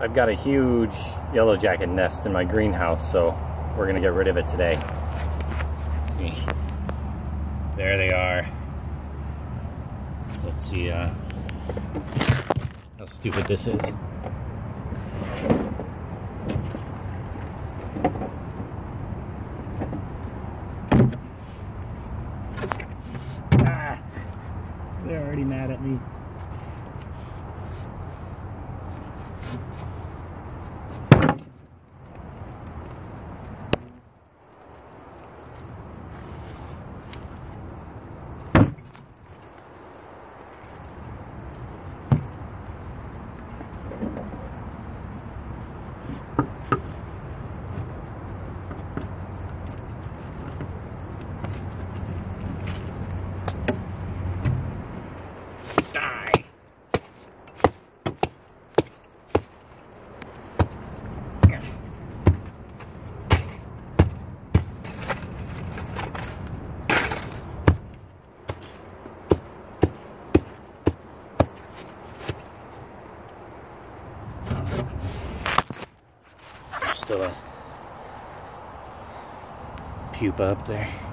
I've got a huge yellow jacket nest in my greenhouse, so we're gonna get rid of it today. There they are. So let's see uh, how stupid this is. Ah, they're already mad at me. Still uh, a pupa up there.